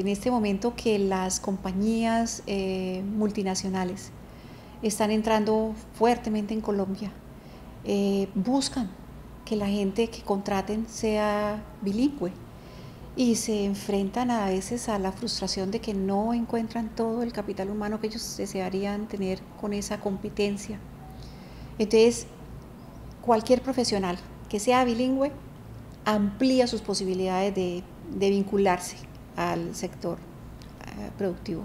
en este momento que las compañías eh, multinacionales están entrando fuertemente en Colombia, eh, buscan que la gente que contraten sea bilingüe y se enfrentan a veces a la frustración de que no encuentran todo el capital humano que ellos desearían tener con esa competencia. Entonces, cualquier profesional que sea bilingüe amplía sus posibilidades de, vincularse al sector eh, productivo.